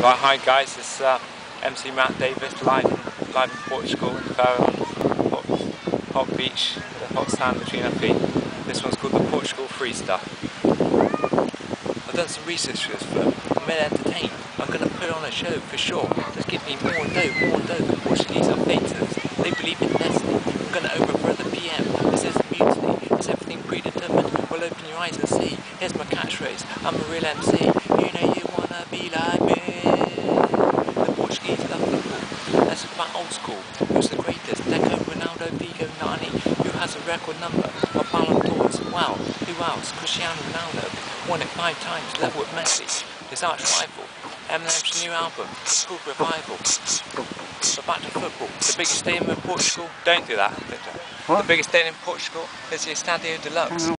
Right, hi guys, this is uh, MC Matt Davies live in, live in Portugal in Faro, hot, hot beach, the hot sand between our feet. This one's called the Portugal Freestyle. I've done some research for this film. I'm going to entertain. I'm going to put on a show for sure. Just give me more dough, more dough. The Portuguese fainters. They believe in destiny. I'm going to overthrow the PM. This is mutiny. It's everything predetermined. Well, open your eyes and see. Here's my catchphrase. I'm a real MC. You know you want to be like me. The Portuguese love football. That's about old school. Who's the greatest? Deco, Ronaldo, Figo, Nani. Who has a record number of Ballon d'Ors? Well, who else? Cristiano Ronaldo. Won it five times, level with Messi. His arch rival. Eminem's new album, it's called Revival. But back to football. The biggest stadium in Portugal. Don't do that, Victor. The biggest stadium in Portugal is the Estadio de Luz.